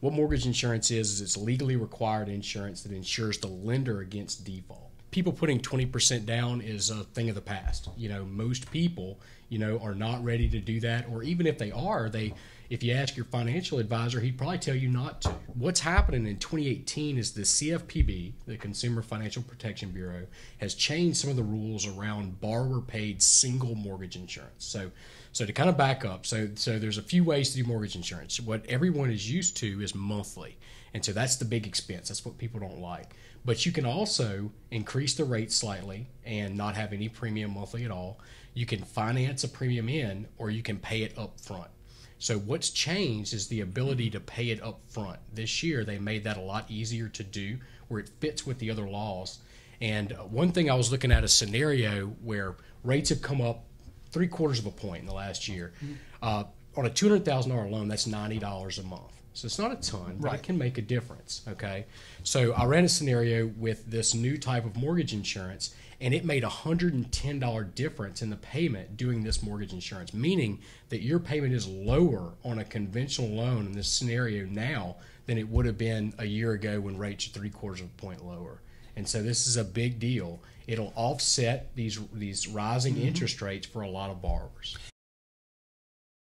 what mortgage insurance is is it's legally required insurance that insures the lender against default. People putting 20% down is a thing of the past. You know, most people, you know, are not ready to do that or even if they are, they if you ask your financial advisor, he'd probably tell you not to. What's happening in 2018 is the CFPB, the Consumer Financial Protection Bureau, has changed some of the rules around borrower paid single mortgage insurance. So so to kind of back up, so so there's a few ways to do mortgage insurance. What everyone is used to is monthly. And so that's the big expense. That's what people don't like. But you can also increase the rate slightly and not have any premium monthly at all. You can finance a premium in or you can pay it up front. So what's changed is the ability to pay it up front. This year they made that a lot easier to do where it fits with the other laws. And one thing I was looking at a scenario where rates have come up three quarters of a point in the last year. Uh, on a two hundred thousand dollar loan, that's ninety dollars a month. So it's not a ton, but Right. it can make a difference. Okay, so I ran a scenario with this new type of mortgage insurance, and it made a hundred and ten dollar difference in the payment doing this mortgage insurance, meaning that your payment is lower on a conventional loan in this scenario now than it would have been a year ago when rates are three quarters of a point lower. And so this is a big deal. It'll offset these these rising mm-hmm. interest rates for a lot of borrowers.